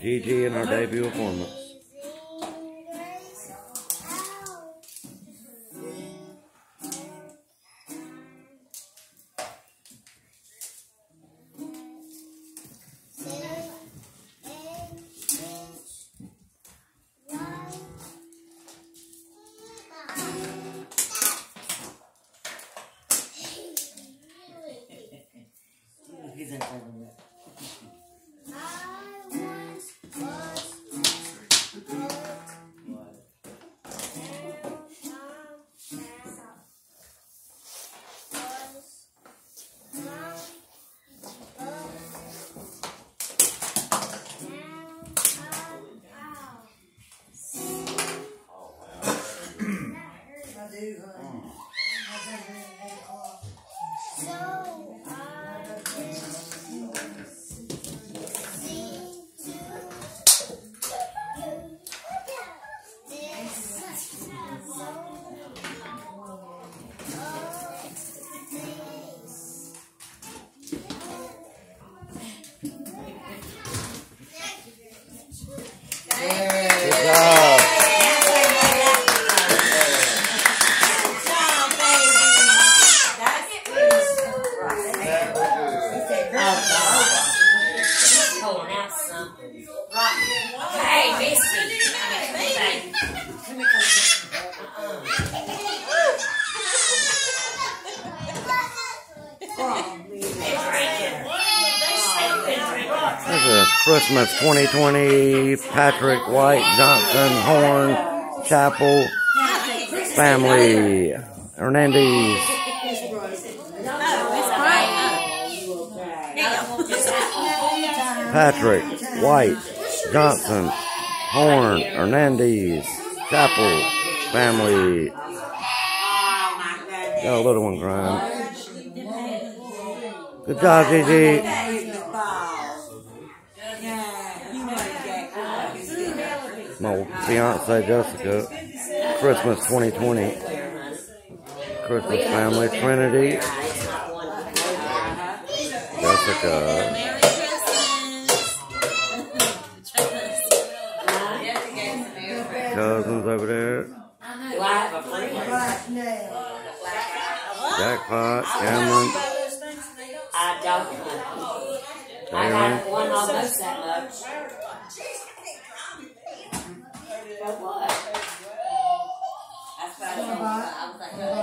Gigi in her debut performance. He's in trouble. Good This is Christmas 2020 Patrick White Johnson Horn Chapel Family Hernandez. Patrick White Johnson Horn Hernandez Chapel Family. Got a little one crying. Good job, Gigi. My fiance Jessica. Christmas 2020. Christmas family Trinity. Jessica. Cousins over there. Jackpot. Cameron. I don't. I got one almost that much. But what? That's what I told her. I was like, oh,